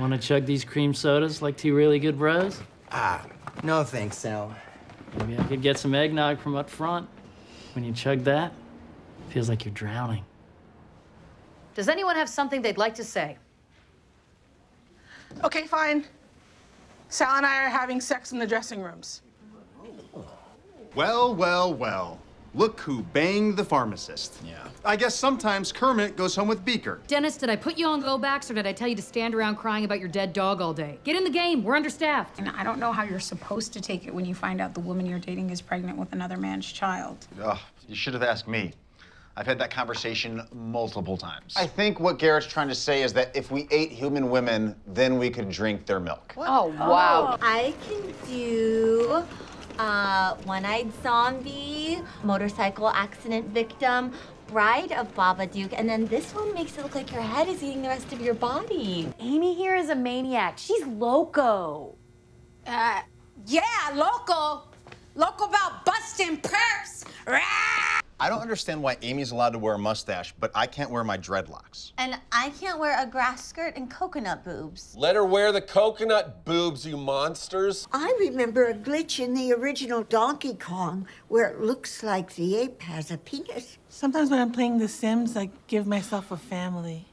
Want to chug these cream sodas like two really good bros? Ah, no thanks, Sal. Maybe I could get some eggnog from up front. When you chug that, feels like you're drowning. Does anyone have something they'd like to say? Okay, fine. Sal and I are having sex in the dressing rooms. Well, well, well. Look who banged the pharmacist. Yeah. I guess sometimes Kermit goes home with Beaker. Dennis, did I put you on go backs or did I tell you to stand around crying about your dead dog all day? Get in the game. We're understaffed. And I don't know how you're supposed to take it when you find out the woman you're dating is pregnant with another man's child. Ugh, you should have asked me. I've had that conversation multiple times. I think what Garrett's trying to say is that if we ate human women, then we could drink their milk. Oh, wow. I can do uh, one-eyed zombie, motorcycle accident victim, bride of Babadook, and then this one makes it look like your head is eating the rest of your body. Amy here is a maniac. She's loco. Uh, yeah, local. Local about busting perps. Rah! I don't understand why Amy's allowed to wear a mustache, but I can't wear my dreadlocks. And I can't wear a grass skirt and coconut boobs. Let her wear the coconut boobs, you monsters. I remember a glitch in the original Donkey Kong where it looks like the ape has a penis. Sometimes when I'm playing The Sims, I give myself a family.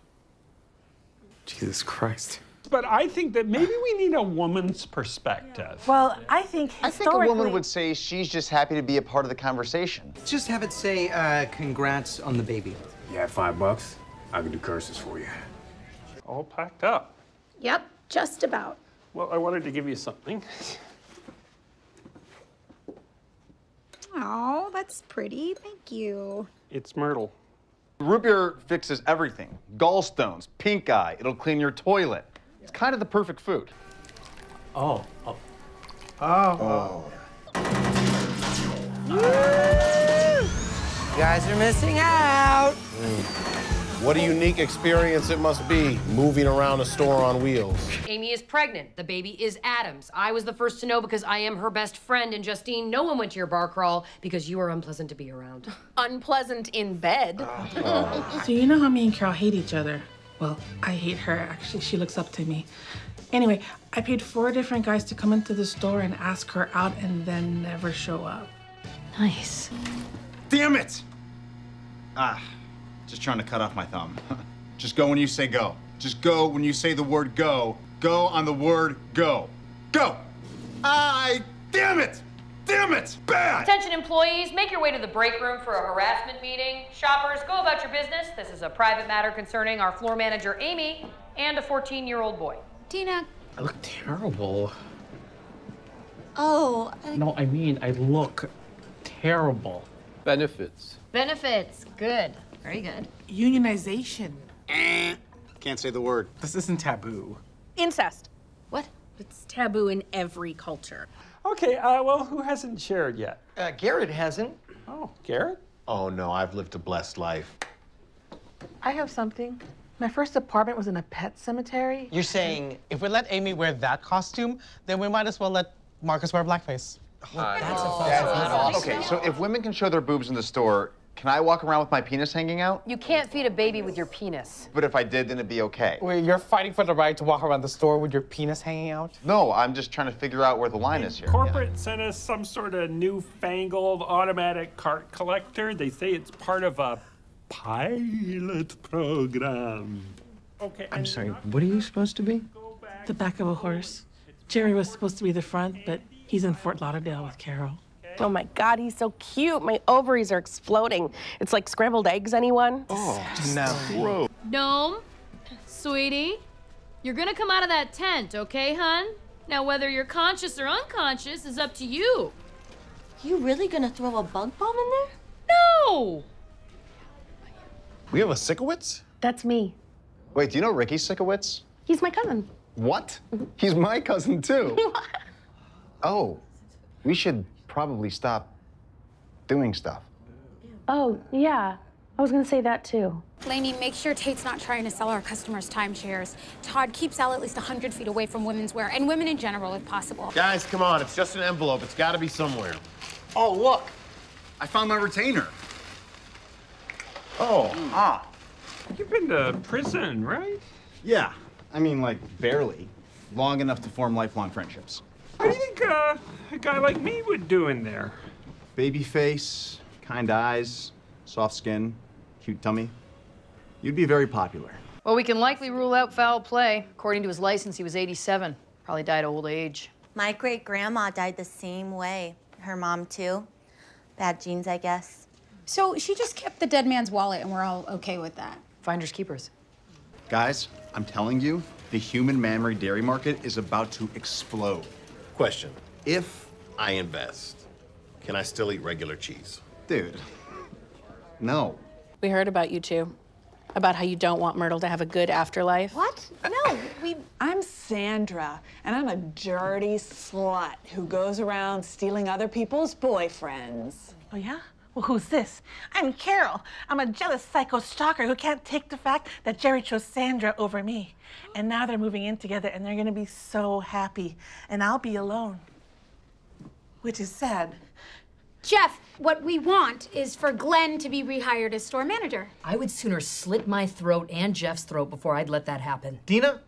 Jesus Christ. But I think that maybe we need a woman's perspective. Well, I think I think a woman would say she's just happy to be a part of the conversation. Just have it say, uh, congrats on the baby. You have five bucks? I can do curses for you. All packed up. Yep, just about. Well, I wanted to give you something. Oh, that's pretty. Thank you. It's Myrtle. Root beer fixes everything. Gallstones, pink eye, it'll clean your toilet. It's kind of the perfect food. Oh. Oh. Oh. You guys are missing out. Mm. What a unique experience it must be moving around a store on wheels. Amy is pregnant. The baby is Adam's. I was the first to know because I am her best friend. And Justine, no one went to your bar crawl because you are unpleasant to be around. Unpleasant in bed. Oh. So you know how me and Carol hate each other? Well, I hate her, actually. She looks up to me. Anyway, I paid four different guys to come into the store and ask her out and then never show up. Nice. Damn it! Ah, just trying to cut off my thumb. just go when you say go. Just go when you say the word go. Go on the word go. Go! I. Damn it! Damn it! Bad! Attention employees, make your way to the break room for a harassment meeting. Shoppers, go about your business. This is a private matter concerning our floor manager, Amy, and a 14-year-old boy. Tina. I look terrible. Oh, I- No, I mean, I look terrible. Benefits. Benefits, good. Very good. Unionization. Eh. Can't say the word. This isn't taboo. Incest. What? It's taboo in every culture. Okay, uh, well, who hasn't shared yet? Uh, Garrett hasn't. Oh, Garrett? Oh no, I've lived a blessed life. I have something. My first apartment was in a pet cemetery. You're saying If we let Amy wear that costume, then we might as well let Marcus wear blackface. that's a Okay, so if women can show their boobs in the store, can I walk around with my penis hanging out? You can't feed a baby with your penis. But if I did, then it'd be okay. Wait, you're fighting for the right to walk around the store with your penis hanging out? No, I'm just trying to figure out where the line is here. Corporate sent us some sort of newfangled automatic cart collector. They say it's part of a pilot program. Okay. I'm sorry, what are you supposed to be? The back of a horse. Jerry was supposed to be the front, but he's in Fort Lauderdale with Carol. Oh my god, he's so cute. My ovaries are exploding. It's like scrambled eggs, anyone? Oh, no. Gnome, sweetie, you're gonna come out of that tent, okay, hun? Now, whether you're conscious or unconscious is up to you. you really gonna throw a bug bomb in there? No! We have a Sikowitz? That's me. Wait, do you know Ricky Sikowitz? He's my cousin. What? He's my cousin too. oh, we should probably stop doing stuff. Oh, yeah. I was gonna say that too. Lainey, make sure Tate's not trying to sell our customers timeshares. Todd, keep Sal at least 100 feet away from women's wear, and women in general, if possible. Guys, come on. It's just an envelope. It's got to be somewhere. Oh, look! I found my retainer. Oh, ah. You've been to prison, right? Yeah, I mean, like, barely. Long enough to form lifelong friendships. What do you think uh, a guy like me would do in there? Baby face, kind eyes, soft skin, cute tummy. You'd be very popular. Well, we can likely rule out foul play. According to his license, he was 87. Probably died of old age. My great grandma died the same way. Her mom, too. Bad genes, I guess. So she just kept the dead man's wallet and we're all okay with that. Finders keepers. Guys, I'm telling you, the human mammary dairy market is about to explode. Question. If I invest, can I still eat regular cheese? Dude, no. We heard about you two. About how you don't want Myrtle to have a good afterlife. What? No, we. I'm Sandra, and I'm a dirty slut who goes around stealing other people's boyfriends. Oh, yeah? Well, who's this? I'm Carol. I'm a jealous psycho stalker who can't take the fact that Jerry chose Sandra over me. And now they're moving in together and they're gonna be so happy. And I'll be alone. Which is sad. Jeff, what we want is for Glenn to be rehired as store manager. I would sooner slit my throat and Jeff's throat before I'd let that happen. Dina?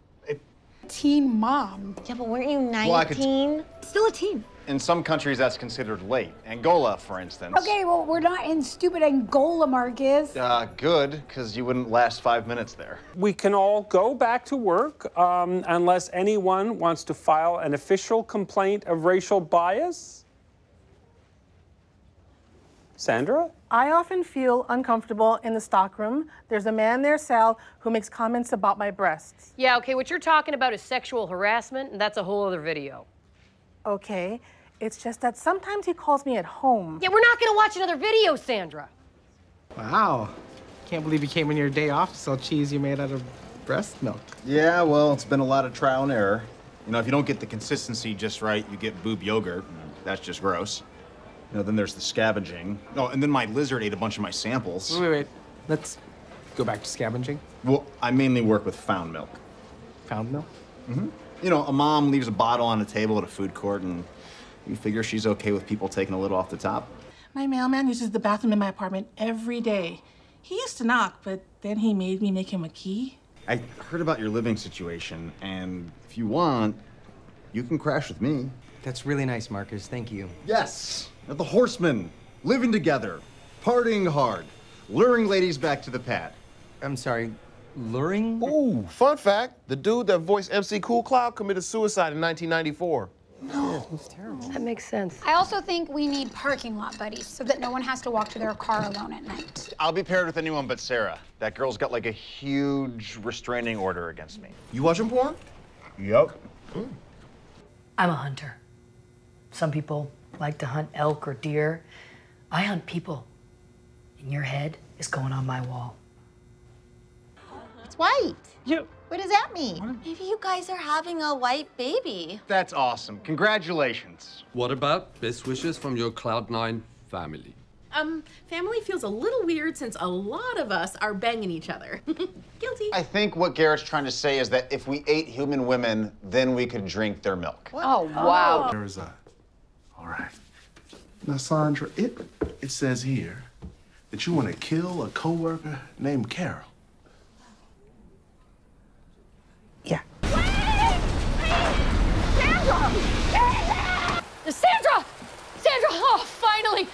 Teen mom. Yeah, but weren't you 19? Well, I could- Still a teen. In some countries, that's considered late. Angola, for instance. Okay, well, we're not in stupid Angola, Marcus. Uh, good, because you wouldn't last five minutes there. We can all go back to work um, unless anyone wants to file an official complaint of racial bias. Sandra? I often feel uncomfortable in the stockroom. There's a man there, Sal, who makes comments about my breasts. Yeah, okay, what you're talking about is sexual harassment, and that's a whole other video. Okay, it's just that sometimes he calls me at home. Yeah, we're not gonna watch another video, Sandra. Wow. Can't believe you came in your day off to sell cheese you made out of breast milk. Yeah, well, it's been a lot of trial and error. You know, if you don't get the consistency just right, you get boob yogurt. That's just gross. You know, then there's the scavenging. Oh, and then my lizard ate a bunch of my samples. Wait, wait, wait. Let's go back to scavenging. Well, I mainly work with found milk. Found milk? Mm-hmm. You know, a mom leaves a bottle on a table at a food court, and you figure she's okay with people taking a little off the top. My mailman uses the bathroom in my apartment every day. He used to knock, but then he made me make him a key. I heard about your living situation, and if you want, you can crash with me. That's really nice, Marcus. Thank you. Yes, the horsemen, living together, partying hard, luring ladies back to the pad. I'm sorry, luring? Ooh, fun fact the dude that voiced MC Cool Cloud committed suicide in 1994. No, it was terrible. That makes sense. I also think we need parking lot buddies so that no one has to walk to their car alone at night. I'll be paired with anyone but Sarah. That girl's got like a huge restraining order against me. You watching porn? Yup. Mm. I'm a hunter. Some people like to hunt elk or deer. I hunt people. And your head is going on my wall. It's white. You. What does that mean? Maybe you guys are having a white baby. That's awesome. Congratulations. What about best wishes from your Cloud9 family? Um, family feels a little weird since a lot of us are banging each other. Guilty. I think what Garrett's trying to say is that if we ate human women, then we could drink their milk. Oh, wow. There is a. All right. Now, Sandra, it it says here that you want to kill a coworker named Carol. Sandra! Sandra! Oh, finally!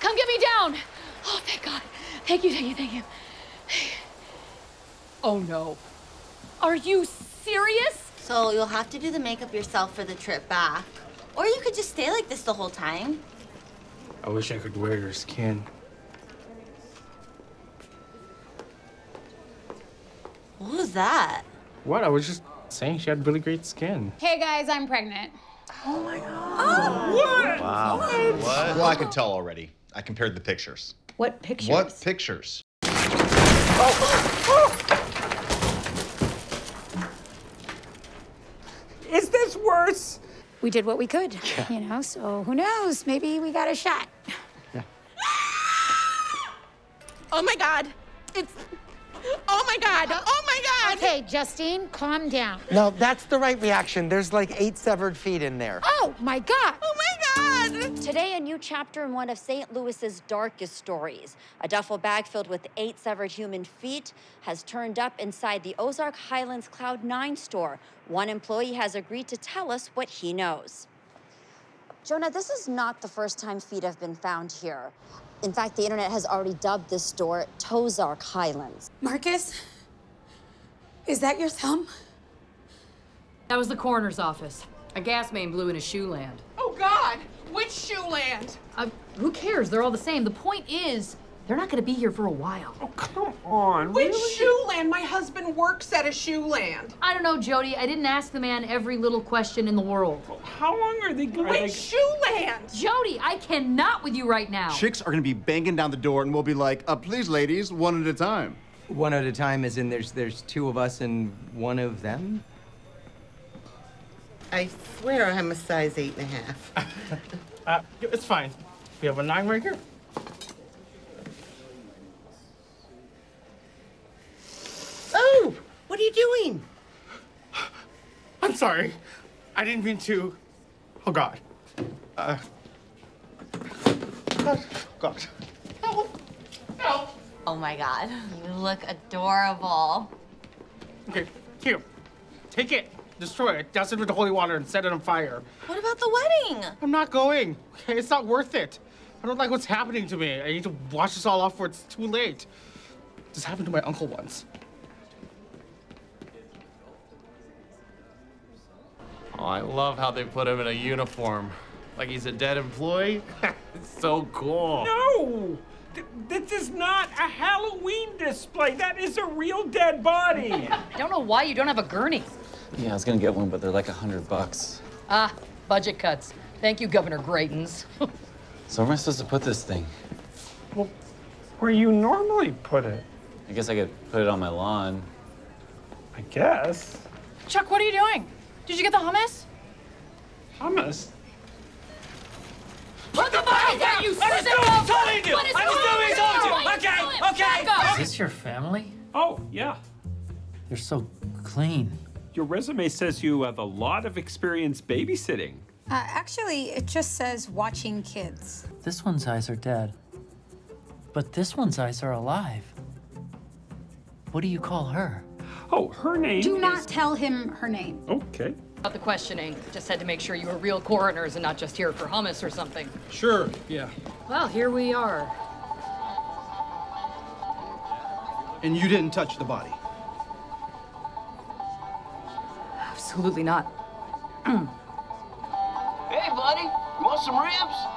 Come get me down! Oh, thank God. Thank you, thank you, thank you. Oh, no. Are you serious? So you'll have to do the makeup yourself for the trip back. Or you could just stay like this the whole time. I wish I could wear your skin. What was that? What? I was just saying she had really great skin. Hey guys, I'm pregnant. Oh my God. Oh, What? Wow. What? Well, I can tell already. I compared the pictures. What pictures? What pictures? Is this worse? We did what we could, you know, so who knows? Maybe we got a shot. Yeah. oh my God. It's. Oh my God. Oh my God. Okay, Justine, calm down. No, that's the right reaction. There's like eight severed feet in there. Oh my God. Oh my God! Today, a new chapter in one of St. Louis's darkest stories. A duffel bag filled with eight severed human feet has turned up inside the Ozark Highlands Cloud 9 store. One employee has agreed to tell us what he knows. Jonah, this is not the first time feet have been found here. In fact, the internet has already dubbed this store Tozark Highlands. Marcus, is that your thumb? That was the coroner's office. A gas main blew in a shoe land. Oh, God! Which shoe land? Uh, who cares? They're all the same. The point is, they're not going to be here for a while. Oh, come on. Which shoe land? My husband works at a shoe land. I don't know, Jody. I didn't ask the man every little question in the world. How long are they going to... Which shoe land? Jody, I cannot with you right now. Chicks are gonna be banging down the door and we'll be like, uh, please, ladies, one at a time. One at a time, as in there's there's two of us and one of them. I swear I'm a size eight and a half. Uh, it's fine. We have a nine right here. Oh, what are you doing? I'm sorry. I didn't mean to. Oh God. Uh. God. God. Oh my god, you look adorable. Okay, here. Take it. Destroy it. Douse it with the holy water and set it on fire. What about the wedding? I'm not going. Okay, it's not worth it. I don't like what's happening to me. I need to wash this all off before it's too late. This happened to my uncle once. Oh, I love how they put him in a uniform. Like he's a dead employee. it's so cool. No! This is not a Halloween display. That is a real dead body. I don't know why you don't have a gurney. Yeah, I was gonna get one, but they're like a hundred bucks. Ah, budget cuts. Thank you, Governor Greitens. So where am I supposed to put this thing? Well, where you normally put it, I guess I could put it on my lawn. I guess. Chuck, what are you doing? Did you get the hummus? Hummus? What the fuck is that, you I was sicko? doing- telling you. What is I was wrong doing with told you? you. Why Okay, you okay. Is this your family? Oh, yeah. You're so clean. Your resume says you have a lot of experience babysitting. Uh, actually, it just says watching kids. This one's eyes are dead. But this one's eyes are alive. What do you call her? Oh, her name Do is... not tell him her name. Okay. About the questioning. Just had to make sure you were real coroners and not just here for hummus or something. Sure, yeah. Well, here we are. And you didn't touch the body. Absolutely not. Hey, buddy, you want some ribs?